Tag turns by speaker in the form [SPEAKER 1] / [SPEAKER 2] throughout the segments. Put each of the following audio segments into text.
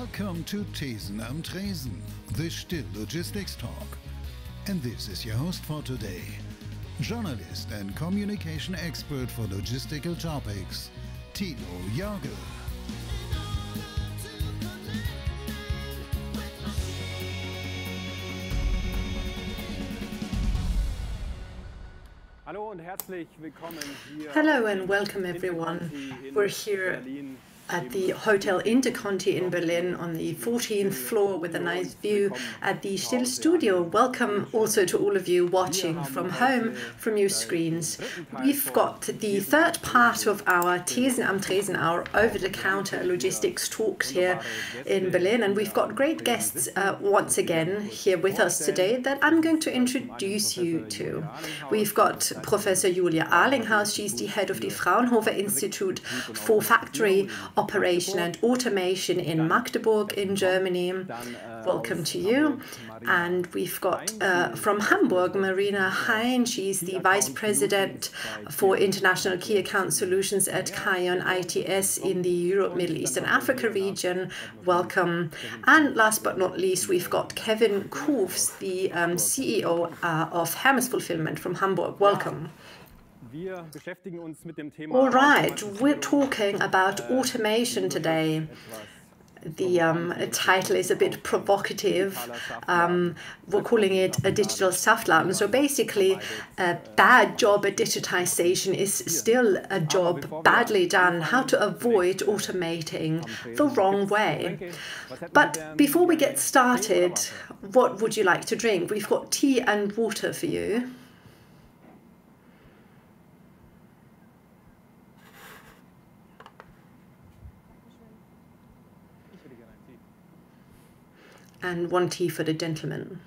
[SPEAKER 1] Welcome to Thesen am Tresen, the Still Logistics Talk. And this is your host for today, journalist and communication expert for logistical topics, Thilo Jörgl.
[SPEAKER 2] Hello and welcome everyone. We're here at the Hotel Interconti in Berlin on the 14th floor with a nice view at the Still Studio. Welcome also to all of you watching from home from your screens. We've got the third part of our Thesen am Tresen, our over-the-counter logistics talks here in Berlin, and we've got great guests uh, once again here with us today that I'm going to introduce you to. We've got Professor Julia Arlinghaus, she's the head of the Fraunhofer Institute for Factory operation and automation in Magdeburg in Germany. Welcome to you. And we've got uh, from Hamburg, Marina Hein. She's the Vice President for International Key Account Solutions at Kion ITS in the Europe, Middle East and Africa region. Welcome. And last but not least, we've got Kevin Koofs, the um, CEO uh, of Hermes Fulfillment from Hamburg. Welcome. All right, we're talking about automation today. The um, title is a bit provocative. Um, we're calling it a digital Saftladen. So basically, a bad job at digitization is still a job badly done. How to avoid automating the wrong way. But before we get started, what would you like to drink? We've got tea and water for you. And one tea for the gentleman.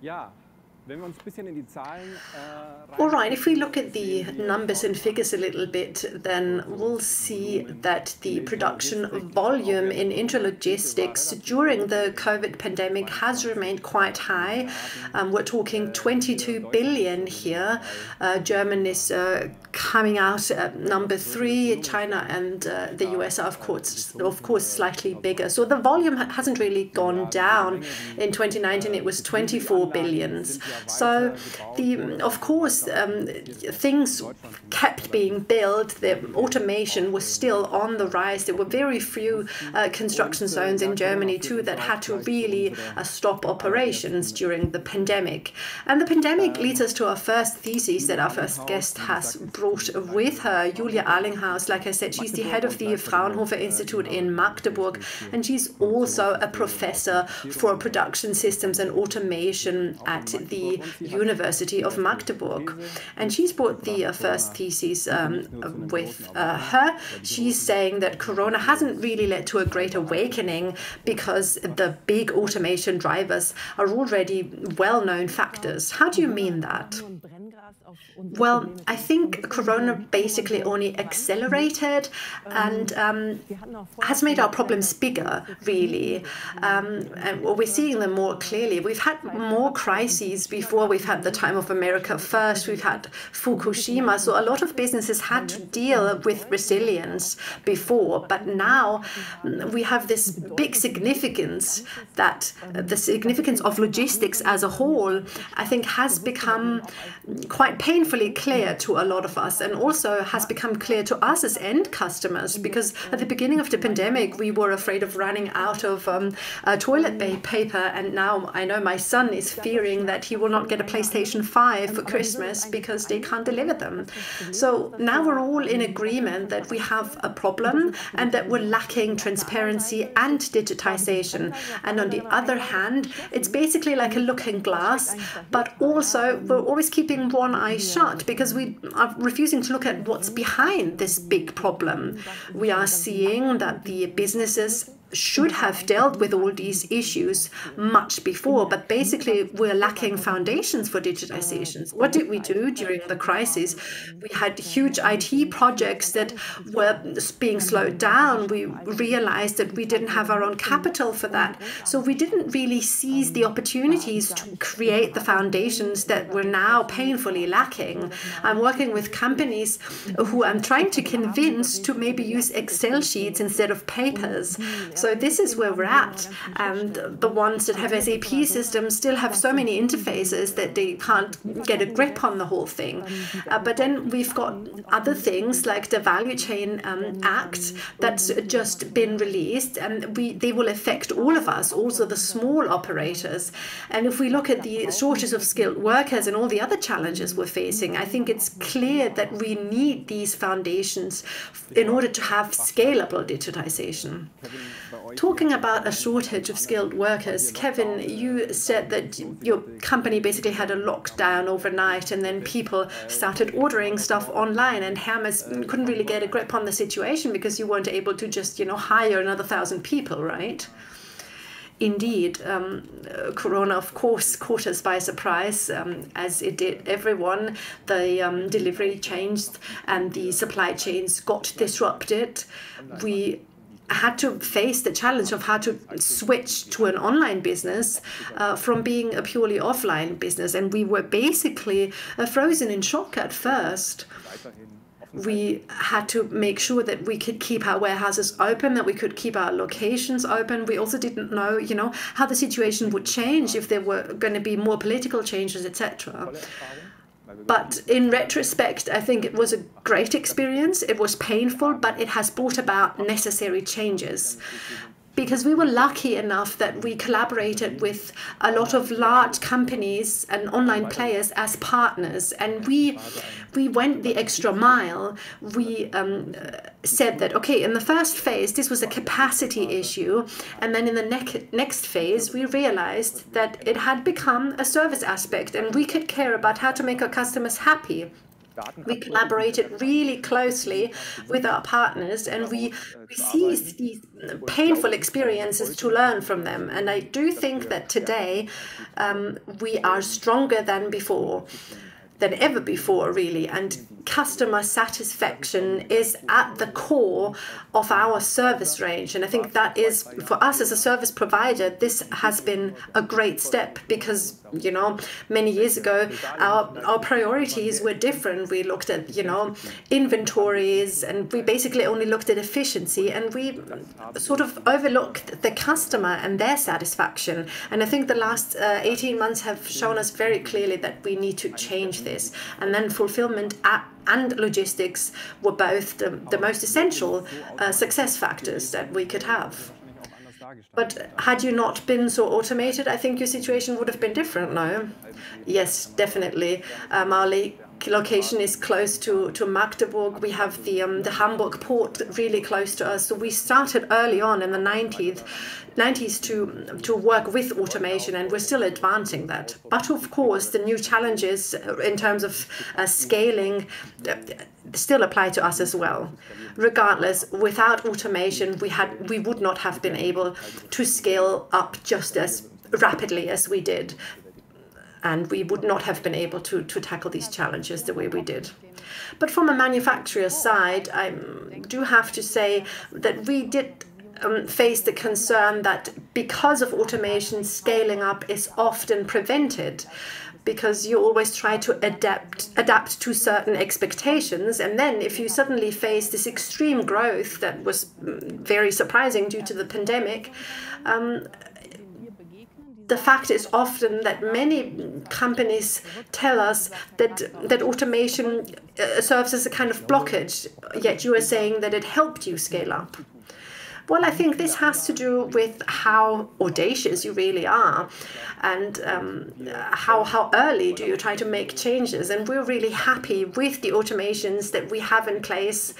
[SPEAKER 2] Ja, all right, if we look at the numbers and figures a little bit, then we'll see that the production volume in intralogistics during the COVID pandemic has remained quite high. Um, we're talking 22 billion here. Uh, German is uh, coming out at number three. China and uh, the US are, of course, of course, slightly bigger. So the volume hasn't really gone down. In 2019, it was 24 billions. So, the of course, um, things kept being built. The automation was still on the rise. There were very few uh, construction zones in Germany too that had to really uh, stop operations during the pandemic. And the pandemic leads us to our first thesis that our first guest has brought with her, Julia Arlinghaus. Like I said, she's the head of the Fraunhofer Institute in Magdeburg, and she's also a professor for production systems and automation at the University of Magdeburg. And she's brought the uh, first thesis um, with uh, her. She's saying that Corona hasn't really led to a great awakening because the big automation drivers are already well known factors. How do you mean that? Well, I think Corona basically only accelerated and um, has made our problems bigger, really. Um, and we're seeing them more clearly. We've had more crises before. We've had the time of America first, we've had Fukushima. So a lot of businesses had to deal with resilience before. But now we have this big significance that the significance of logistics as a whole, I think, has become quite painfully clear to a lot of us and also has become clear to us as end customers because at the beginning of the pandemic we were afraid of running out of um, uh, toilet paper and now I know my son is fearing that he will not get a PlayStation 5 for Christmas because they can't deliver them. So now we're all in agreement that we have a problem and that we're lacking transparency and digitization. And on the other hand, it's basically like a looking glass, but also we're always keeping one eye shut because we are refusing to look at what's behind this big problem. We are seeing that the businesses should have dealt with all these issues much before, but basically we're lacking foundations for digitizations. What did we do during the crisis? We had huge IT projects that were being slowed down. We realized that we didn't have our own capital for that. So we didn't really seize the opportunities to create the foundations that we're now painfully lacking. I'm working with companies who I'm trying to convince to maybe use Excel sheets instead of papers. This is where we're at. And the ones that have SAP systems still have so many interfaces that they can't get a grip on the whole thing. Uh, but then we've got other things like the Value Chain um, Act that's just been released, and we they will affect all of us, also the small operators. And if we look at the shortage of skilled workers and all the other challenges we're facing, I think it's clear that we need these foundations in order to have scalable digitization. Talking about a shortage of skilled workers, Kevin, you said that your company basically had a lockdown overnight and then people started ordering stuff online and Hermes couldn't really get a grip on the situation because you weren't able to just, you know, hire another thousand people, right? Indeed, um, Corona, of course, caught us by surprise, um, as it did everyone. The um, delivery changed and the supply chains got disrupted. We had to face the challenge of how to switch to an online business uh, from being a purely offline business. And we were basically uh, frozen in shock at first. We had to make sure that we could keep our warehouses open, that we could keep our locations open. We also didn't know, you know, how the situation would change if there were going to be more political changes, etc. But in retrospect, I think it was a great experience. It was painful, but it has brought about necessary changes because we were lucky enough that we collaborated with a lot of large companies and online players as partners. And we we went the extra mile. We um, said that okay in the first phase this was a capacity issue. And then in the ne- next phase we realized that it had become a service aspect and we could care about how to make our customers happy we collaborated really closely with our partners and we, we seized these painful experiences to learn from them. And I do think that today um, we are stronger than before than ever before, really. And customer satisfaction is at the core of our service range. And I think that is, for us as a service provider, this has been a great step because, you know, many years ago, our, our priorities were different. We looked at, you know, inventories and we basically only looked at efficiency and we sort of overlooked the customer and their satisfaction. And I think the last uh, 18 months have shown us very clearly that we need to change this. And then fulfillment and logistics were both the, the most essential uh, success factors that we could have. But had you not been so automated, I think your situation would have been different, no? Yes, definitely. Um, our location is close to, to Magdeburg. We have the um, the Hamburg port really close to us. So we started early on in the 90s, 90s to to work with automation, and we're still advancing that. But of course, the new challenges uh, in terms of uh, scaling uh, still apply to us as well. Regardless, without automation, we had we would not have been able to scale up just as rapidly as we did and we would not have been able to, to tackle these challenges the way we did. But from a manufacturer's side, I do have to say that we did um, face the concern that because of automation, scaling up is often prevented because you always try to adapt adapt to certain expectations and then if you suddenly face this extreme growth that was mm, very surprising due to the pandemic um, the fact is often that many companies tell us that that automation uh, serves as a kind of blockage, yet you are saying that it helped you scale up. Well, I think this has to do with how audacious you really are and um, how, how early do you try to make changes. And we're really happy with the automations that we have in place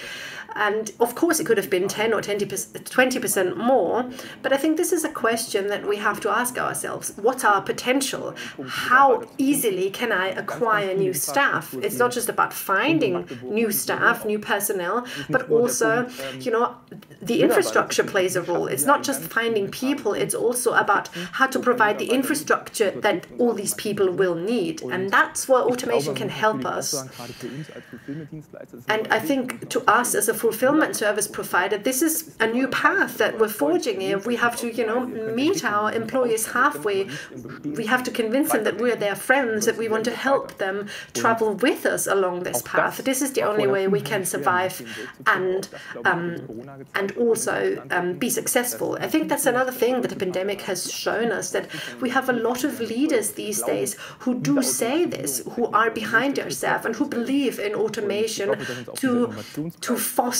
[SPEAKER 2] And of course, it could have been 10 or 20% more. But I think this is a question that we have to ask ourselves. What's our potential? How easily can I acquire new staff? It's not just about finding new staff, new personnel, but also, you know, the infrastructure plays a role. It's not just finding people, it's also about how to provide the infrastructure that all these people will need. And that's where automation can help us. And I think to us as a fulfillment service provider, this is a new path that we're forging here. We have to, you know, meet our employees halfway. We have to convince them that we're their friends, that we want to help them travel with us along this path. This is the only way we can survive and um, and also um, be successful. I think that's another thing that the pandemic has shown us that we have a lot of leaders these days who do say this, who are behind their staff and who believe in automation to to foster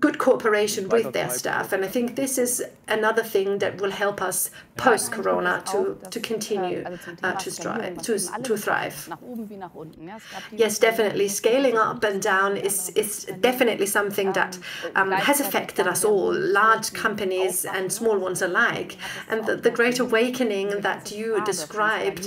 [SPEAKER 2] good cooperation with their staff. And I think this is another thing that will help us post-corona to to continue uh, to strive to to thrive. Yes, definitely. Scaling up and down is is definitely something that um, has affected us all, large companies and small ones alike. And the, the great awakening that you described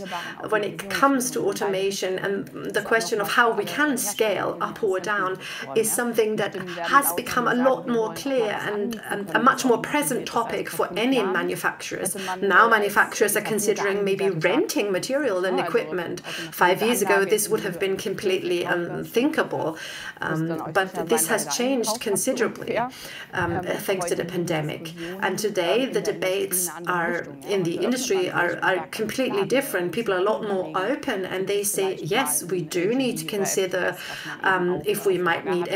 [SPEAKER 2] when it comes to automation and the question of how we can scale up or down is something that has become a lot more clear and, and a much more present topic for any manufacturers. Now manufacturers are considering maybe renting material and equipment. Five years ago, this would have been completely unthinkable. Um, but this has changed considerably um, thanks to the pandemic. And today, the debates are in the industry are, are completely different. People are a lot more open, and they say, yes, we do need to consider um, if we might need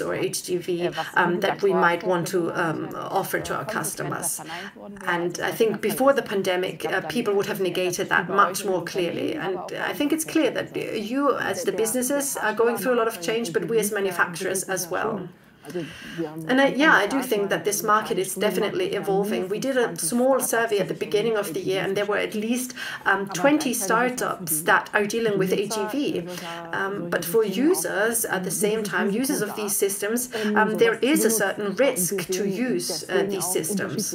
[SPEAKER 2] Or AGV um, that we might want to um, offer to our customers. And I think before the pandemic, uh, people would have negated that much more clearly. And I think it's clear that you, as the businesses, are going through a lot of change, but we as manufacturers as well. And I, yeah, I do think that this market is definitely evolving. We did a small survey at the beginning of the year, and there were at least um, 20 startups that are dealing with AGV. Um, but for users, at the same time, users of these systems, um, there is a certain risk to use uh, these systems.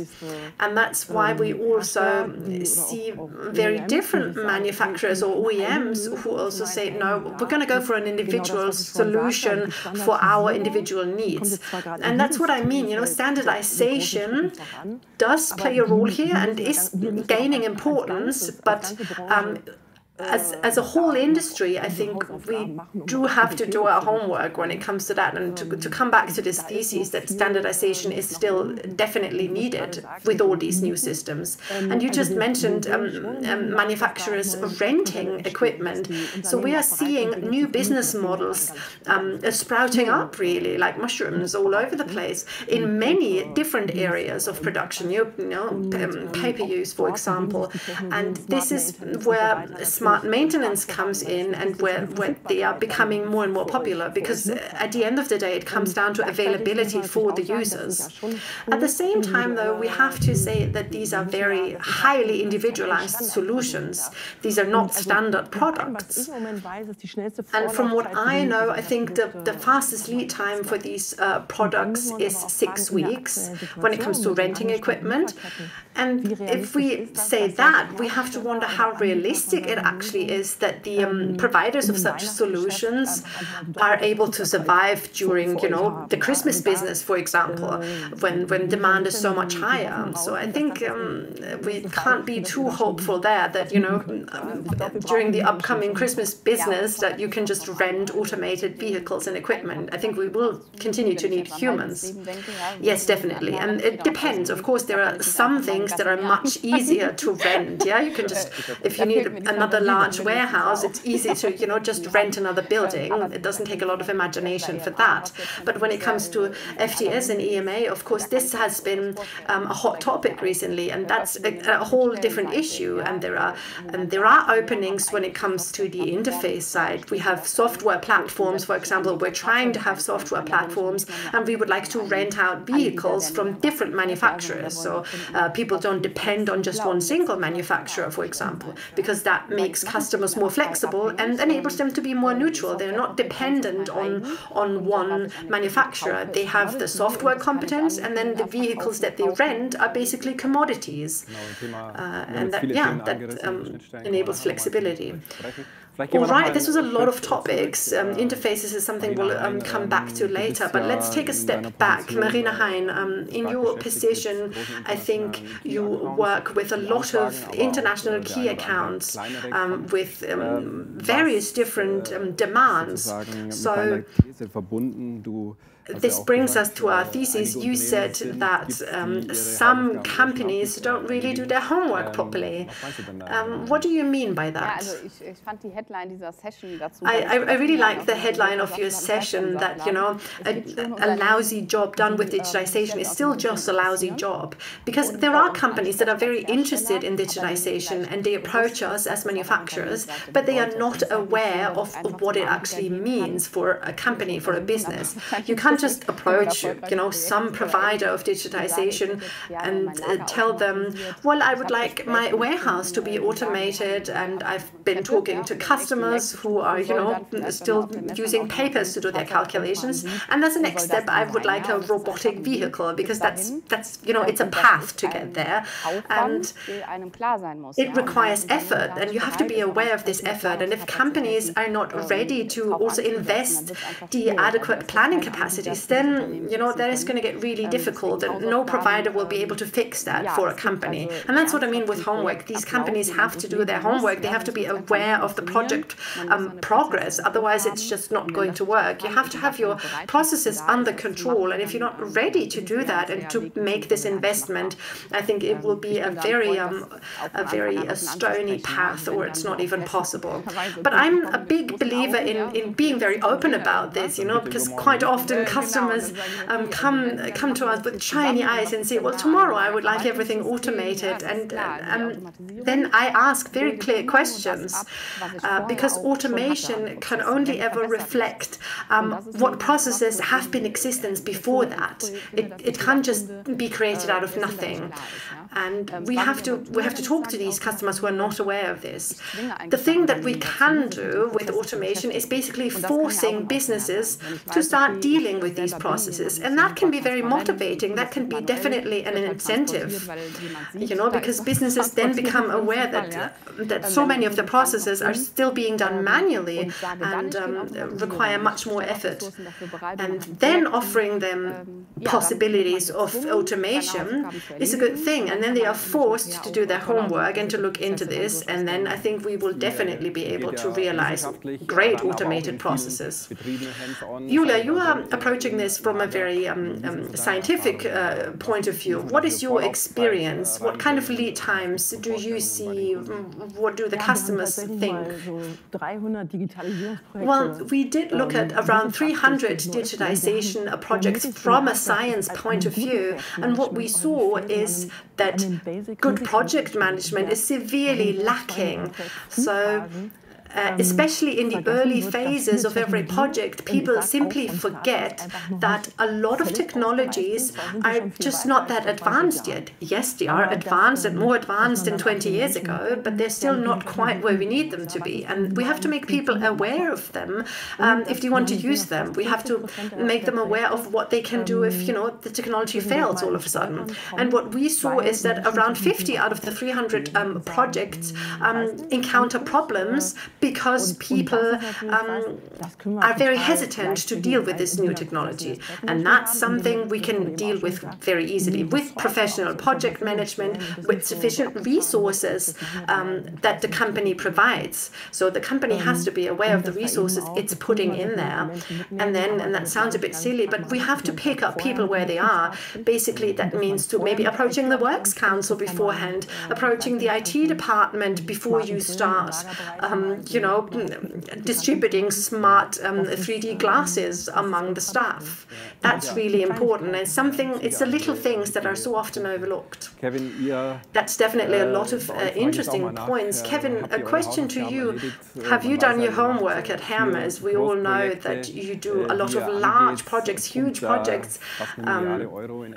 [SPEAKER 2] And that's why we also see very different manufacturers or OEMs who also say, no, we're going to go for an individual solution for our individual needs needs. And that's what I mean, you know, standardization does play a role here and is gaining importance, but um, as, as a whole industry, I think we do have to do our homework when it comes to that and to, to come back to this thesis that standardization is still definitely needed with all these new systems. And you just mentioned um, um, manufacturers renting equipment. So we are seeing new business models um, sprouting up really like mushrooms all over the place in many different areas of production, you know, um, paper use, for example. And this is where smart smart maintenance comes in and where, where they are becoming more and more popular because at the end of the day it comes down to availability for the users. At the same time though we have to say that these are very highly individualized solutions. These are not standard products. And from what I know I think the, the fastest lead time for these uh, products is six weeks when it comes to renting equipment. And if we say that we have to wonder how realistic it actually actually is that the um, providers of such solutions are able to survive during, you know, the Christmas business, for example, when, when demand is so much higher. So I think um, we can't be too hopeful there that, you know, um, during the upcoming Christmas business that you can just rent automated vehicles and equipment. I think we will continue to need humans. Yes, definitely. And it depends. Of course, there are some things that are much easier to rent. Yeah, you can just, if you need another large warehouse, it's easy to, you know, just rent another building. It doesn't take a lot of imagination for that. But when it comes to FTS and EMA, of course, this has been um, a hot topic recently, and that's a, a, whole different issue. And there are and there are openings when it comes to the interface side. We have software platforms, for example. We're trying to have software platforms, and we would like to rent out vehicles from different manufacturers, so uh, people don't depend on just one single manufacturer, for example, because that makes makes customers more flexible and enables them to be more neutral. They're not dependent on, on one manufacturer. They have the software competence and then the vehicles that they rent are basically commodities. Uh, and that, yeah, that um, enables flexibility. All right, this was a lot of topics. Um, interfaces is something we'll um, come back to later, but let's take a step back. Marina Hein, um, in your position, I think you work with a lot of international key accounts um, with um, various different um, demands. So this brings us to our thesis. You said that um, some companies don't really do their homework properly. Um, what do you mean by that? I, I really like the headline of your session that, you know, a, a lousy job done with digitization is still just a lousy job. Because there are companies that are very interested in digitization and they approach us as manufacturers, but they are not aware of, of what it actually means for a company, for a business. You can't just approach, you know, some provider of digitization and uh, tell them, well, I would like my warehouse to be automated, and I've been talking to customers who are, you know, still using papers to do their calculations, and as a next step, I would like a robotic vehicle because that's that's you know, it's a path to get there, and it requires effort, and you have to be aware of this effort. And if companies are not ready to also invest the adequate planning capacities, then you know that is going to get really difficult and no provider will be able to fix that for a company. and that's what i mean with homework. these companies have to do their homework. They have to be aware of the project um, progress otherwise it's just not going to work. You have to have your processes under control and if you're not ready to do that and to make this investment i think it will be a very um, a very a stony path or it's not even possible. but i'm a big believer in in being very open about this you know because quite often customers um, come come to us with shiny eyes and say, well, tomorrow I would like everything automated. And um, then I ask very clear questions uh, because automation can only ever reflect um, what processes have been existence before that. It, it can't just be created out of nothing and we have to we have to talk to these customers who are not aware of this. The thing that we can do with automation is basically forcing businesses to start dealing with these processes, and that can be very motivating. That can be definitely an incentive, you know, because businesses then become aware that uh, that so many of the processes are still being done manually and um, require much more effort, and then offering them possibilities of automation is a good thing. And and then they are forced to do their homework and to look into this. And then I think we will definitely be able to realize great automated processes. Julia, you are approaching this from a very um, um, scientific uh, point of view. What is your experience? What kind of lead times do you see? What do the customers think? Well, we did look at around 300 digitization projects from a science point of view. And what we saw is that good project management is severely lacking. So uh, um, especially in the early phases of every project, people simply forget that a lot of technologies are just not that advanced yet. Yes, they are advanced and more advanced than 20 years ago, but they're still not quite where we need them to be. And we have to make people aware of them um, if they want to use them. We have to make them aware of what they can do if, you know, the technology fails all of a sudden. And what we saw is that around 50 out of the 300 um, projects um, encounter problems because people um, are very hesitant to deal with this new technology. And that's something we can deal with very easily with professional project management, with sufficient resources um, that the company provides. So the company has to be aware of the resources it's putting in there. And then, and that sounds a bit silly, but we have to pick up people where they are. Basically, that means to maybe approaching the Works Council beforehand, approaching the IT department before you start, um, you know, mm, distributing smart um, 3D glasses among the staff. That's really important. And something, it's the little things that are so often overlooked. Kevin, yeah that's definitely a lot of uh, uh interesting points. Kevin, a question to you. Have you done your homework at Hermes? We all know that you do a lot of large projects, huge projects, um,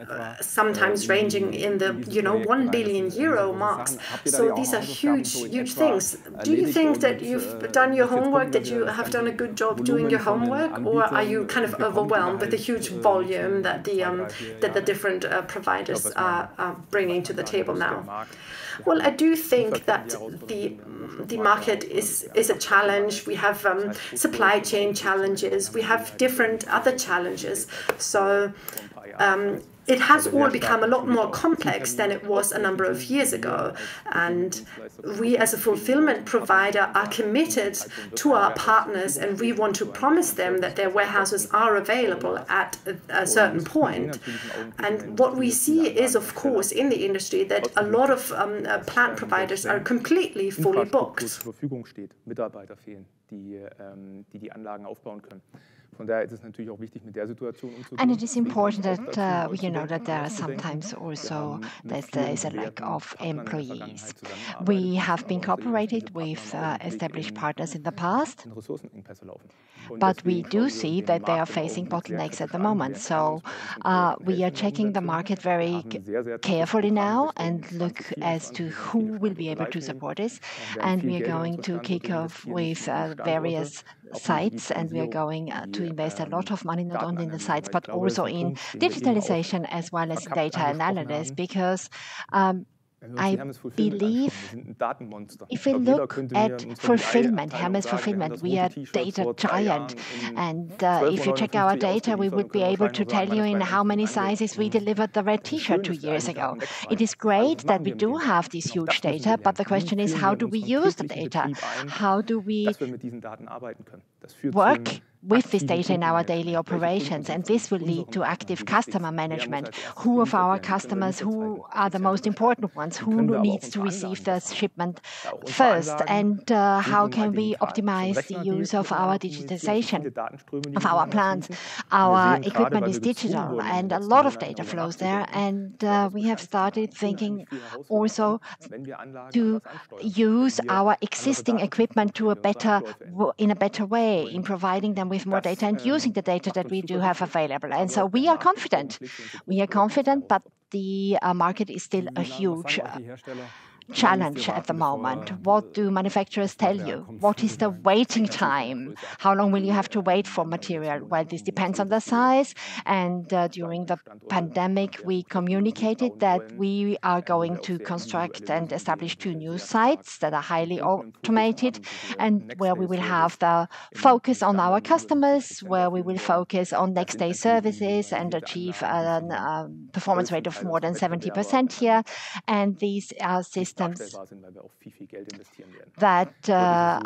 [SPEAKER 2] uh, sometimes ranging in the, you know, 1 billion euro marks. So these are huge, huge things. Do you think that you've done your homework, that you have done a good job doing your homework, or are you kind of overwhelmed with the huge volume that the um, that the different uh, providers are, are bringing to the table now? Well, I do think that the the market is is a challenge. We have um, supply chain challenges. We have different other challenges. So um, it has all become a lot more complex than it was a number of years ago. And we, as a fulfillment provider, are committed to our partners and we want to promise them that their warehouses are available at a certain point. And what we see is, of course, in the industry that a lot of um, uh, plant providers are completely fully booked.
[SPEAKER 3] And it is important that uh, you know that there are sometimes also that there is a lack of employees. We have been cooperated with uh, established partners in the past, but we do see that they are facing bottlenecks at the moment. So uh, we are checking the market very carefully now and look as to who will be able to support us. And we are going to kick off with uh, various sites, and we are going uh, to invest a lot of money not only in the sites but also in digitalization as well as data analysis because um, I believe if we look at fulfillment, Hermes fulfillment, we are data giant. And uh, if you check our data, we would be able to tell you in how many sizes we delivered the red t-shirt two years ago. It is great that we do have this huge data, but the question is how do we use the data? How do we work with this data in our daily operations. And this will lead to active customer management. Who of our customers, who are the most important ones, who needs to receive the shipment first, and uh, how can we optimize the use of our digitization of our plants. Our equipment is digital and a lot of data flows there. And uh, we have started thinking also to use our existing equipment to a better, in a better way in providing them with more data and using the data that we do have available. And so we are confident. We are confident, but the uh, market is still a huge uh, challenge at the moment. What do manufacturers tell you? What is the waiting time? How long will you have to wait for material? Well, this depends on the size. And uh, during the pandemic, we communicated that we are going to construct and establish two new sites that are highly automated and where we will have the focus on our customers, where we will focus on next day services and achieve a um, performance rate of more than 70% here. And these are systems systems that uh,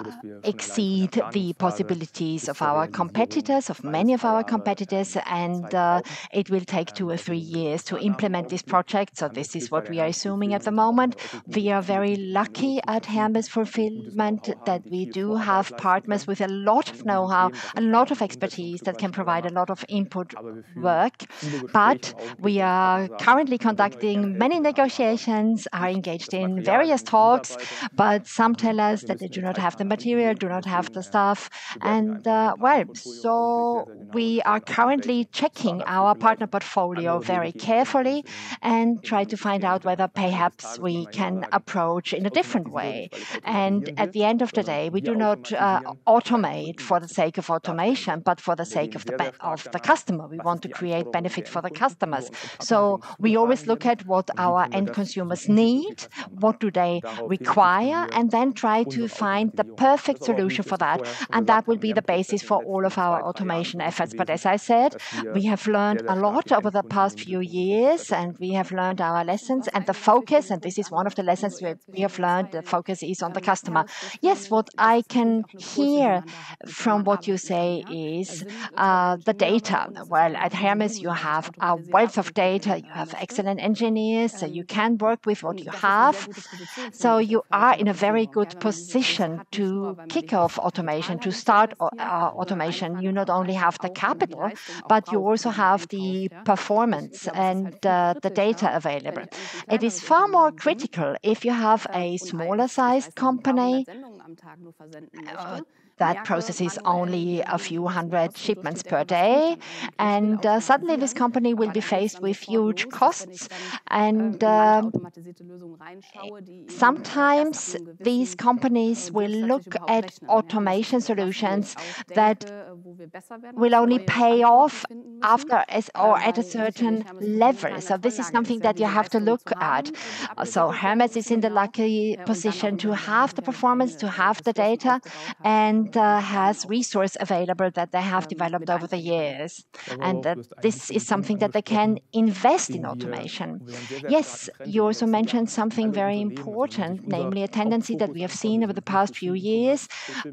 [SPEAKER 3] exceed the possibilities of our competitors, of many of our competitors, and uh, it will take two or three years to implement this project. So this is what we are assuming at the moment. We are very lucky at Hermes Fulfillment that we do have partners with a lot of know-how, a lot of expertise that can provide a lot of input work. But we are currently conducting many negotiations, are engaged in various talks, but some tell us that they do not have the material, do not have the staff. And uh, well, so we are currently checking our partner portfolio very carefully and try to find out whether perhaps we can approach in a different way. And at the end of the day, we do not uh, automate for the sake of automation, but for the sake of the of the customer. We want to create benefit for the customers. So we always look at what our end consumers need, what do they require, and then try to find the perfect solution for that. And that will be the basis for all of our automation efforts. But as I said, we have learned a lot over the past few years, and we have learned our lessons and the focus. And this is one of the lessons we have learned. The focus is on the customer. Yes, what I can hear from what you say is uh, the data. Well, at Hermes, you have a wealth of data. You have excellent engineers. So you can work with what you have. So you are in a very good position to kick off automation, to start uh, automation. You not only have the capital, but you also have the performance and uh, the data available. It is far more critical if you have a smaller sized company uh, that processes only a few hundred shipments per day. And uh, suddenly this company will be faced with huge costs. And um, uh, sometimes these companies will look at automation solutions that will only pay off after as, or at a certain level. So this is something that you have to look at. Uh, so Hermes is in the lucky position to have the performance, to have the data, and uh, has resource available that they have developed over the years. And that this is something that they can invest in automation. Yes, you also mentioned something very important, namely a tendency that we have seen over the past few years.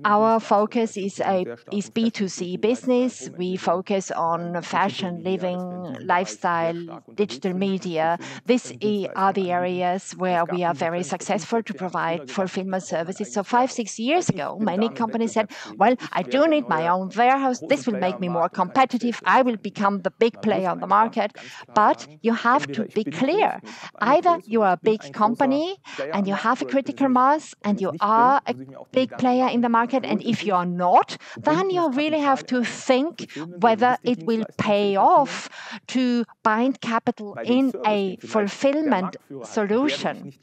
[SPEAKER 3] Our focus is a is B2C business. We focus on fashion, living, lifestyle, digital media. These are the areas where we are very successful to provide fulfillment services. So five, six years ago, many companies said, well, I do need my own warehouse. This will make me more competitive. I will become the big player on the market. But you have to be clear. Either you are a big company and you have a critical mass and you are a big player in the market. And if you are not, then you really have to think whether it will pay off to bind capital in a fulfillment solution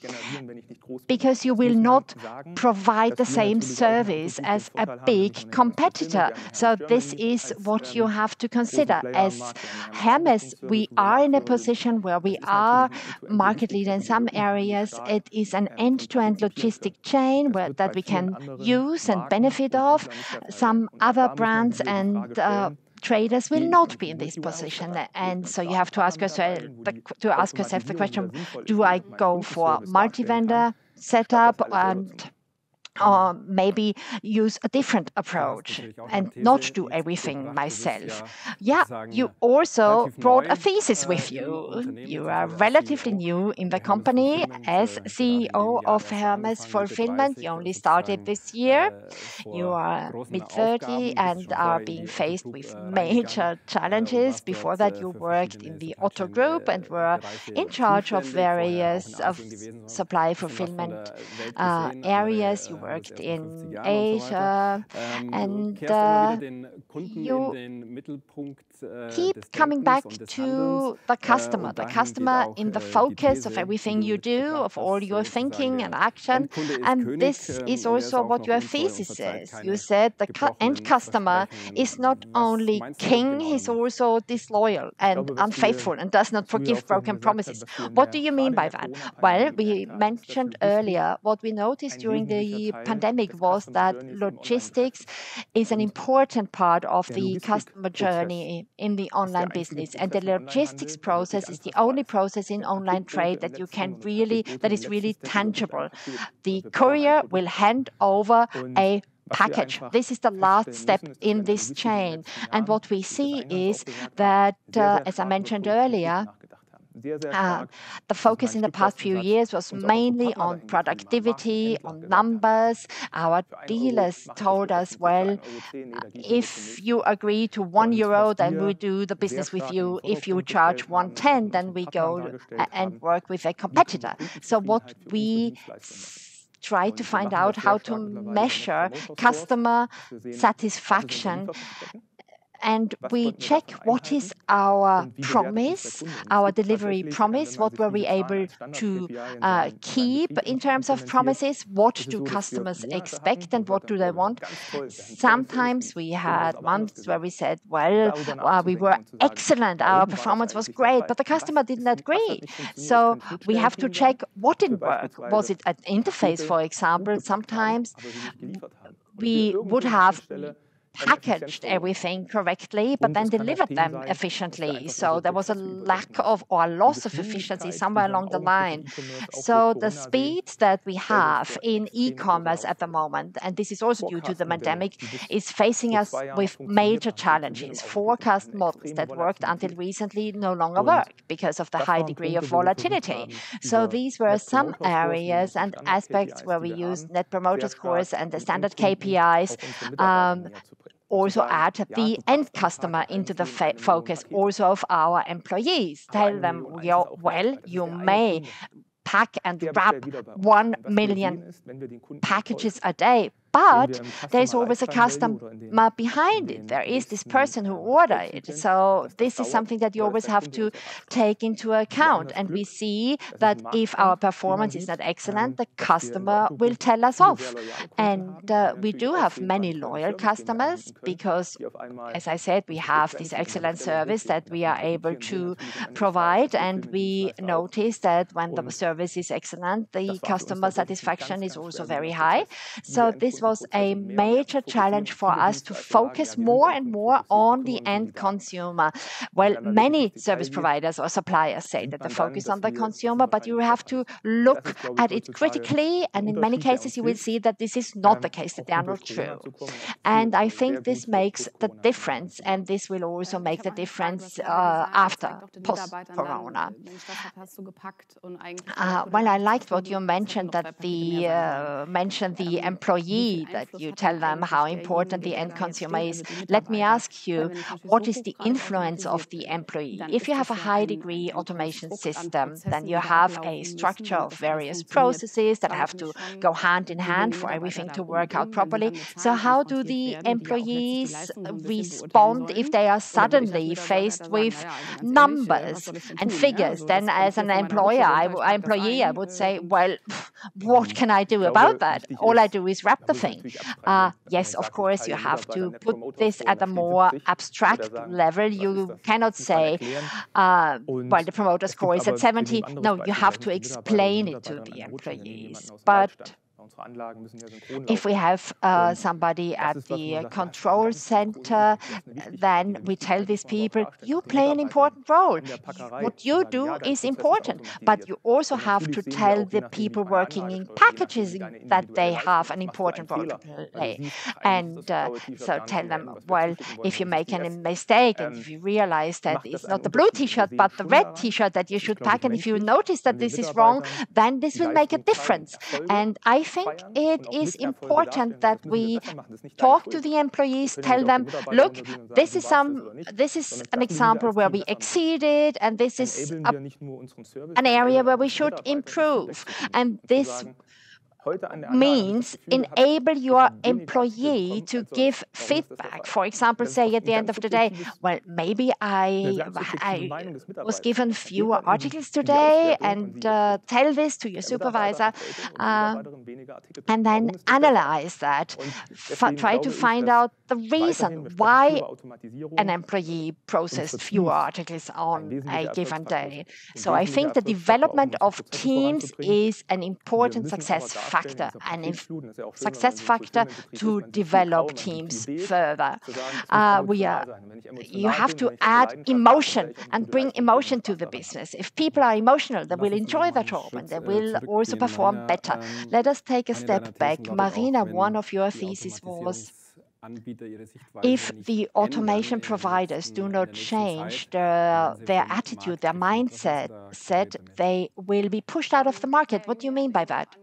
[SPEAKER 3] because you will not provide the same service as a big competitor. So this is what you have to consider. As Hermes, we are in a position where we are market leader in some areas. It is an end-to-end logistic chain where, that we can use and benefit of. Some other brands and uh, traders will not be in this position. And so you have to ask yourself the, to ask yourself the question: Do I go for multi-vendor setup and or maybe use a different approach and not do everything myself. Yeah, you also brought a thesis with you. You are relatively new in the company as CEO of Hermes Fulfillment. You only started this year. You are mid 30 and are being faced with major challenges. Before that, you worked in the Otto Group and were in charge of various of supply fulfillment uh, areas. You worked in Asia, and uh, you keep coming back to the customer, the customer in the focus of everything you do, of all your thinking and action. And this is also what your thesis is. You said the cu end customer is not only king, he's also disloyal and unfaithful and does not forgive broken promises. What do you mean by that? Well, we mentioned earlier what we noticed during the pandemic was that logistics is an important part of the customer journey in the online business. And the logistics process is the only process in online trade that you can really, that is really tangible. The courier will hand over a package. This is the last step in this chain. And what we see is that, uh, as I mentioned earlier, uh, the focus in the past few years was mainly on productivity, on numbers. Our dealers told us, well, if you agree to one euro, then we do the business with you. If you charge 110, then we go and work with a competitor. So what we try to find out how to measure customer satisfaction and we check what is our promise, our delivery promise, what were we able to uh, keep in terms of promises, what do customers expect and what do they want. Sometimes we had months where we said, well, uh, we were excellent, our performance was great, but the customer didn't agree. So we have to check what didn't work. Was it an interface, for example? Sometimes we would have packaged everything correctly, but then delivered them efficiently. So there was a lack of or a loss of efficiency somewhere along the line. So the speed that we have in e-commerce at the moment, and this is also due to the pandemic, is facing us with major challenges. Forecast models that worked until recently no longer work because of the high degree of volatility. So these were some areas and aspects where we used net promoter scores and the standard KPIs um, also add the end customer into the focus also of our employees. Tell them, well, you may pack and wrap 1 million packages a day, but there's always a customer behind it. There is this person who ordered it. So this is something that you always have to take into account. And we see that if our performance is not excellent, the customer will tell us off. And uh, we do have many loyal customers because, as I said, we have this excellent service that we are able to provide. And we notice that when the service is excellent, the customer satisfaction is also very high. So this was a major challenge for us to focus more and more on the end consumer. Well, many service providers or suppliers say that the focus on the consumer, but you have to look at it critically. And in many cases, you will see that this is not the case, that they are not true. And I think this makes the difference. And this will also make the difference uh, after post Corona. Uh, well, I liked what you mentioned that the uh, mentioned the employee that you tell them how important the end consumer is. Let me ask you, what is the influence of the employee? If you have a high degree automation system, then you have a structure of various processes that have to go hand in hand for everything to work out properly. So how do the employees respond if they are suddenly faced with numbers and figures? Then as an employer, I, employee, I would say, well, what can I do about that? All I do is wrap the thing. Uh, yes, of course, you have to put this at a more abstract level. You cannot say, uh, well, the promoter score is at 70. No, you have to explain it to the employees. But if we have uh, somebody at the control center, then we tell these people, you play an important role. What you do is important, but you also have to tell the people working in packaging that they have an important role to play. And uh, so tell them, well, if you make a mistake and if you realize that it's not the blue t-shirt, but the red t-shirt that you should pack, and if you notice that this is wrong, then this will make a difference. And I think it is important that we talk to the employees, tell them, look, um, this is some, this is an example where we exceeded, and this is a, an area where we should improve. And this means enable your employee to give feedback. For example, say at the end of the day, well, maybe I, I was given fewer articles today, and uh, tell this to your supervisor, uh, and then analyze that. try to find out the reason why an employee processed fewer articles on a given day. So I think the development of teams is an important success factor and a success factor to develop teams further. Uh, we are, you have to add emotion and bring emotion to the business. If people are emotional, they will enjoy the job and they will also perform better. Let us take a step back. Marina, one of your theses was if the automation providers do not change their, their attitude, their mindset, said they will be pushed out of the market. What do you mean by that?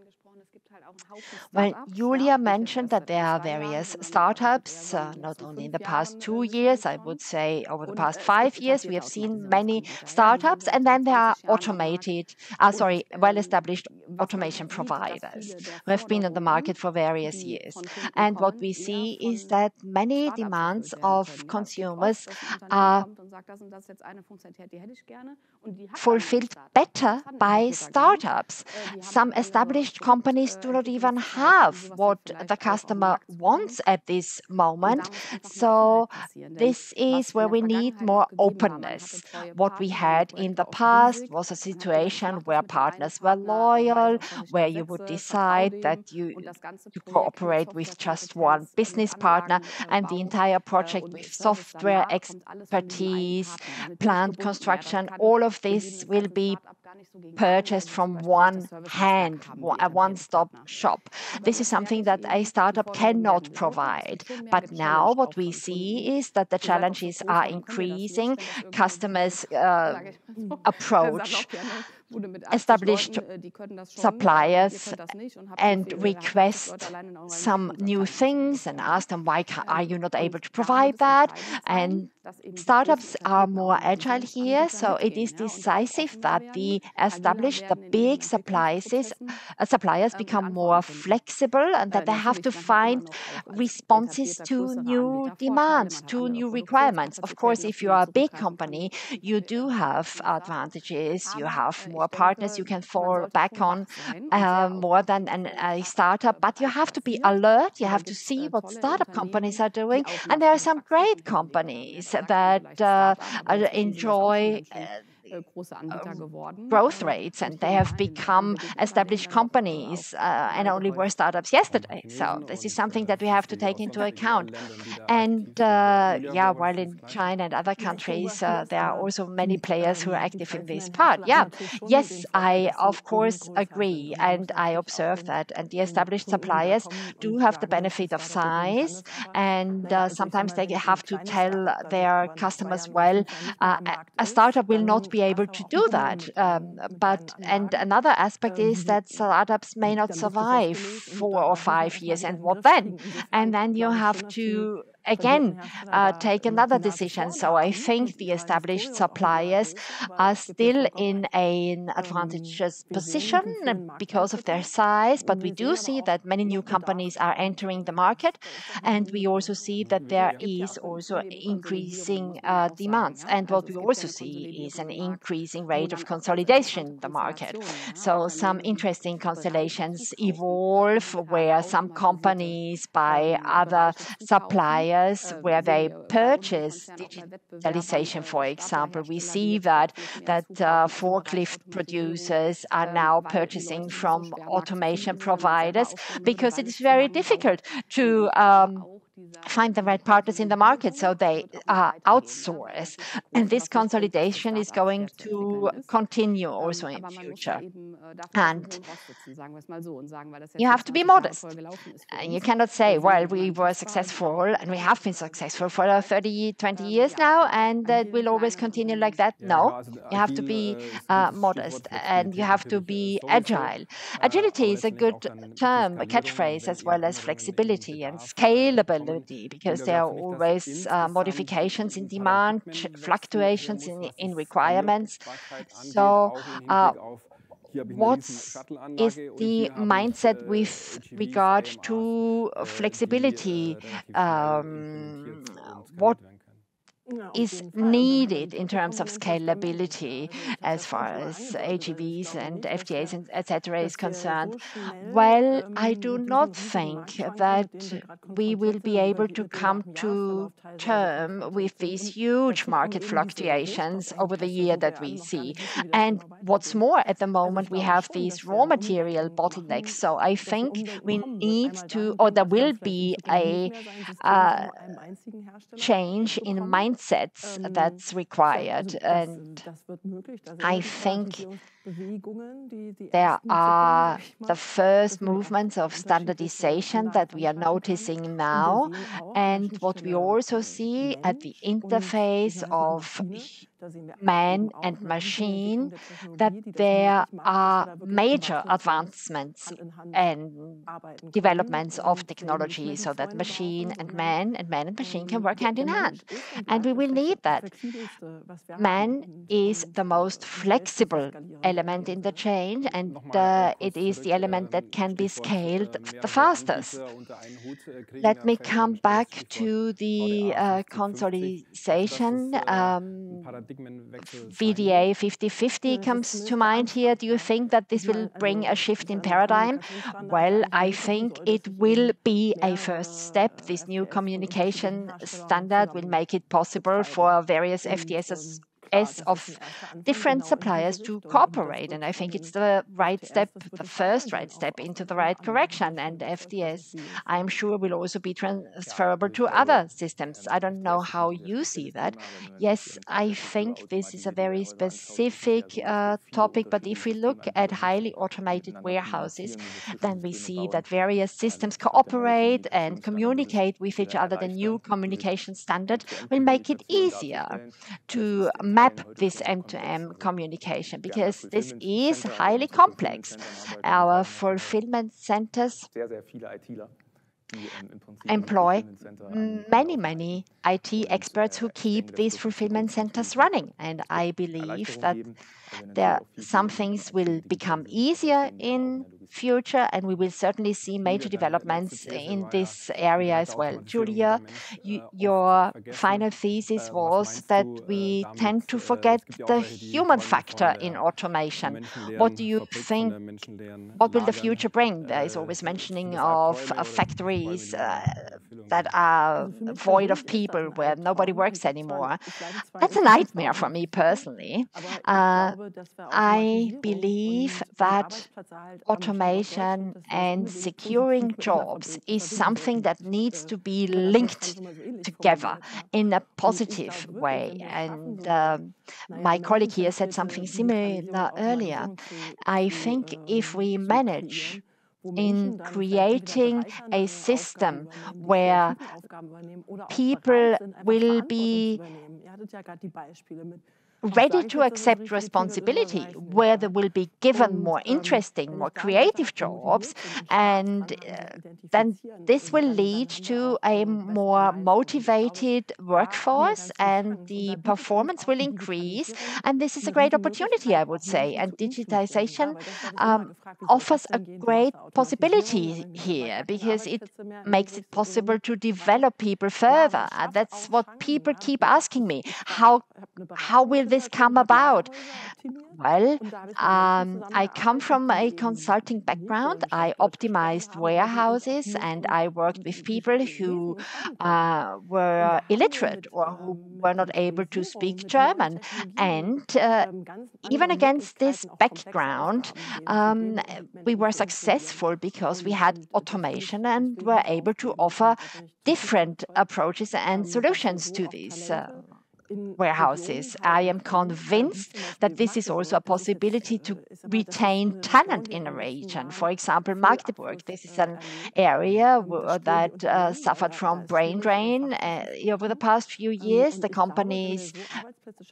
[SPEAKER 3] Well, Julia mentioned that there are various startups, uh, not only in the past two years, I would say over the past five years, we have seen many startups, and then there are automated, uh, sorry, well-established automation providers who have been on the market for various years. And what we see is that many demands of consumers are fulfilled better by startups. Some established companies do not even have what the customer wants at this moment. So this is where we need more openness. What we had in the past was a situation where partners were loyal where you would decide that you, you cooperate with just one business partner and the entire project with software expertise, plant construction, all of this will be purchased from one hand, a one-stop shop. This is something that a startup cannot provide. But now what we see is that the challenges are increasing. Customers uh, approach established suppliers and request some new things and ask them, why are you not able to provide that? And startups are more agile here, so it is decisive that the established, the big suppliers, uh, suppliers become more flexible and that they have to find responses to new demands, to new requirements. Of course, if you are a big company, you do have advantages, you have more partners you can fall back on uh, more than an, a startup. But you have to be alert. You have to see what startup companies are doing. And there are some great companies that uh, enjoy. Äh, ähm, growth rates, and they have become established companies uh, and only were startups yesterday. So this is something that we have to take into account. And uh, yeah, while in China and other countries, uh, there are also many players who are active in this part. Yeah, yes, I of course agree, and I observe that. And the established suppliers do have the benefit of size, and uh, sometimes they have to tell their customers, well, uh, a startup will not be be able to do that. Um, but and another aspect is that startups may not survive four or five years, and what then? And then you have to again uh, take another decision. So I think the established suppliers are still in an advantageous position because of their size, but we do see that many new companies are entering the market, and we also see that there is also increasing uh, demands. And what we also see is an increasing rate of consolidation in the market. So some interesting constellations evolve where some companies buy other suppliers areas where they purchase digitalization, for example, we see that that uh, forklift producers are now purchasing from automation providers because it is very difficult to um, find the right partners in the market, so they uh, outsource. And this consolidation is going to continue also in future. And you have to be modest. You cannot say, well, we were successful and we have been successful for 30, 20 years now, and that will always continue like that. No, you have to be uh, modest and you have to be agile. Agility is a good term, a catchphrase, as well as flexibility and scalability because there are always uh, modifications in demand, fluctuations in, in requirements. So, uh, what is the mindset with regard to flexibility? Um, what is needed in terms of scalability as far as AGVs and FTAs and etc. is concerned? Well, I do not think that we will be able to come to term with these huge market fluctuations over the year that we see. And what's more, at the moment, we have these raw material bottlenecks. So I think we need to, or there will be a uh, change in mindset mindsets ähm, that's required. And I think there are the first movements of standardization that we are noticing now. And what we also see at the interface of man and machine, that there are major advancements and developments of technology so that machine and man and man and machine can work hand in hand. And we will need that. Man is the most flexible element in the chain, and uh, it is the element that can be scaled the fastest. Let me come back to the uh, consolidation. Um, VDA 5050 comes to mind here. Do you think that this will bring a shift in paradigm? Well, I think it will be a first step. This new communication standard will make it possible for various FTSs as of different suppliers to cooperate. And I think it's the right step, the first right step into the right direction. And FDS, I'm sure, will also be transferable to other systems. I don't know how you see that. Yes, I think this is a very specific uh, topic, but if we look at highly automated warehouses, then we see that various systems cooperate and communicate with each other. The new communication standard will make it easier to map this M2M communication because this is highly complex. Our fulfillment centers employ many, many IT experts who keep these fulfillment centers running. And I believe that there some things will become easier in future, and we will certainly see major developments in this area as well. Julia, you, your final thesis was that we tend to forget the human factor in automation. What do you think? What will the future bring? There is always mentioning of uh, factories uh, that are void of people, where nobody works anymore. That's a nightmare for me personally. Uh, I believe that automation and securing jobs is something that needs to be linked together in a positive way. And uh, my colleague here said something similar earlier. I think if we manage in creating a system where people will be ready to accept responsibility, where they will be given more interesting, more creative jobs, and uh, then this will lead to a more motivated workforce, and the performance will increase. And this is a great opportunity, I would say. And digitization um, offers a great possibility here because it makes it possible to develop people further. And that's what people keep asking me: how how will this come about? Well, um, I come from a consulting background. I optimized warehouses and I worked with people who uh, were illiterate or who were not able to speak German. And uh, even against this background, um, we were successful because we had automation and were able to offer different approaches and solutions to this. Uh, warehouses. I am convinced that this is also a possibility to retain talent in a region. For example, Magdeburg, this is an area that uh, suffered from brain drain uh, over the past few years. The companies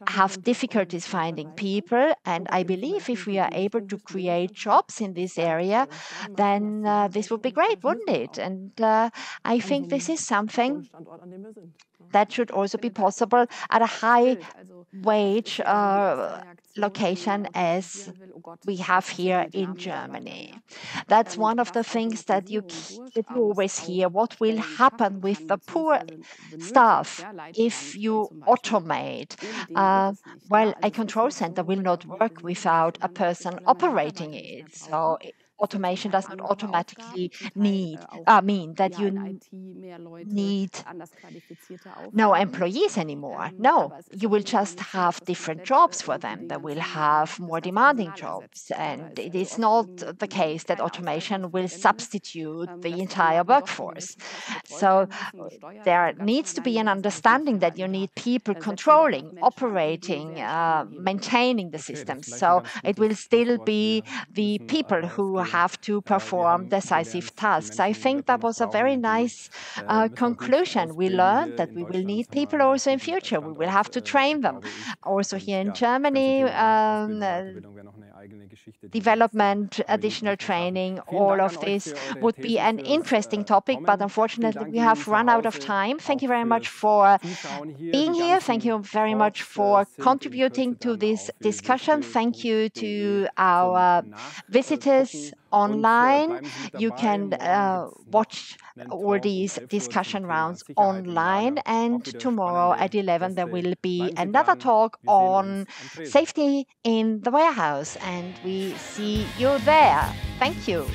[SPEAKER 3] have difficulties finding people, and I believe if we are able to create jobs in this area, then uh, this would be great, wouldn't it? And uh, I think this is something that should also be possible at a high wage uh, location as we have here in Germany. That's one of the things that you, that you always hear. What will happen with the poor staff if you automate? Uh, well, a control center will not work without a person operating it. So automation does not automatically need uh, mean that you need no employees anymore. No, you will just have different jobs for them. They will have more demanding jobs, and it is not the case that automation will substitute the entire workforce. So there needs to be an understanding that you need people controlling, operating, uh, maintaining the systems. So it will still be the people who have to perform decisive tasks. I think that was a very nice uh, conclusion. We learned that we will need people also in future. We will have to train them. Also here in Germany, um, development, additional training, all of this would be an interesting topic, but unfortunately we have run out of time. Thank you very much for being here. Thank you very much for contributing to this discussion. Thank you to our visitors online. You can uh, watch all these discussion rounds online. And tomorrow at 11, there will be another talk on safety in the warehouse. And we see you there. Thank you.